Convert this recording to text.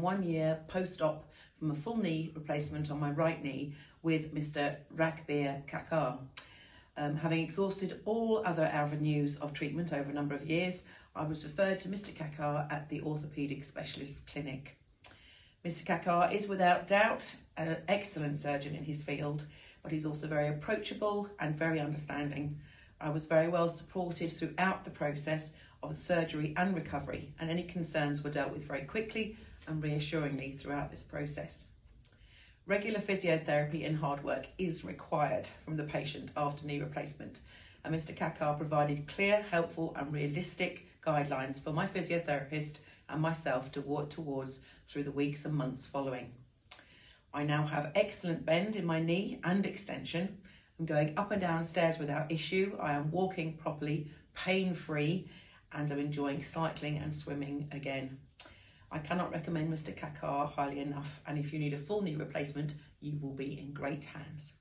one year post-op from a full knee replacement on my right knee with Mr. Raghbir Khakha. Um, having exhausted all other avenues of treatment over a number of years, I was referred to Mr. Khakha at the Orthopaedic Specialist Clinic. Mr. Khakha is without doubt an excellent surgeon in his field, but he's also very approachable and very understanding. I was very well supported throughout the process of the surgery and recovery, and any concerns were dealt with very quickly and reassuringly throughout this process. Regular physiotherapy and hard work is required from the patient after knee replacement, and Mr. Khakha provided clear, helpful, and realistic guidelines for my physiotherapist and myself to work towards through the weeks and months following. I now have excellent bend in my knee and extension. I'm going up and down stairs without issue. I am walking properly, pain free, and am enjoying cycling and swimming again. I cannot recommend Mr. Khakha highly enough, and if you need a full knee replacement, you will be in great hands.